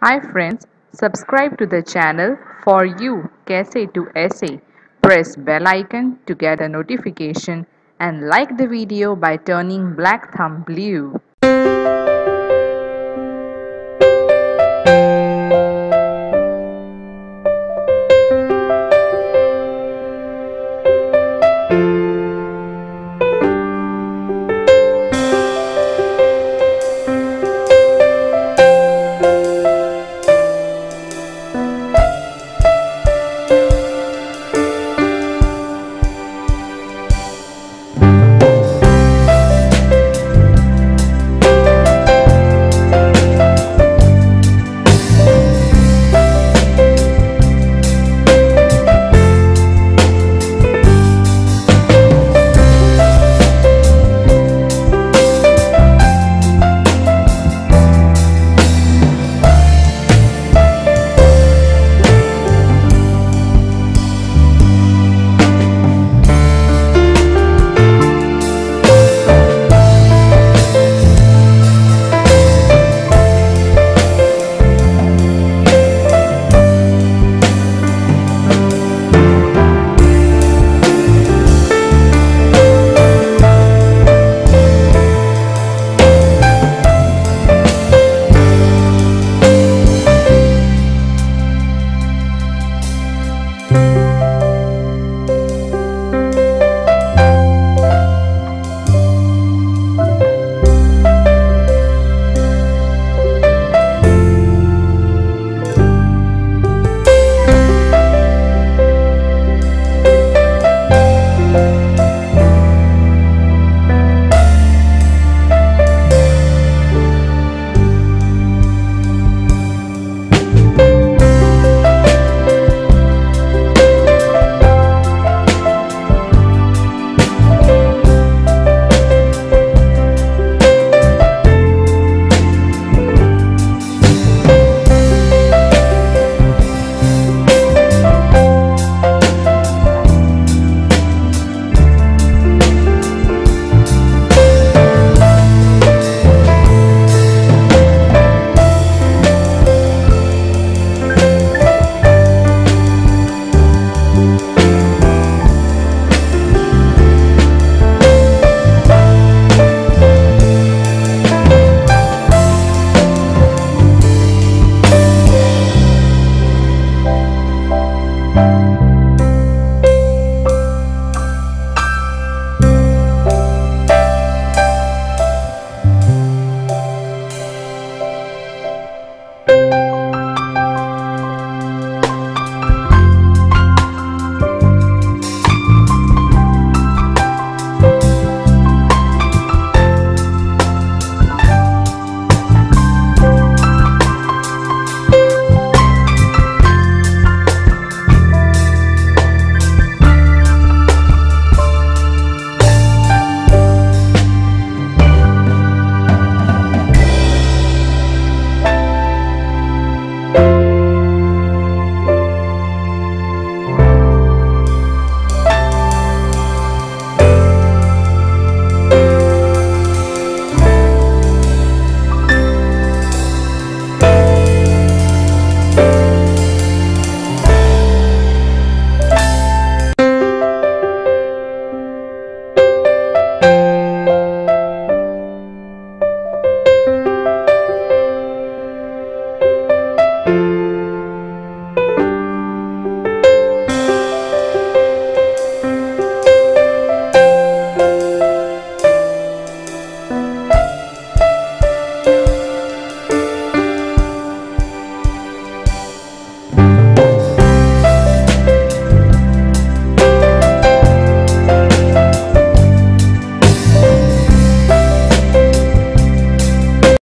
Hi friends, subscribe to the channel for you Kaise to Essay. Press bell icon to get a notification and like the video by turning black thumb blue.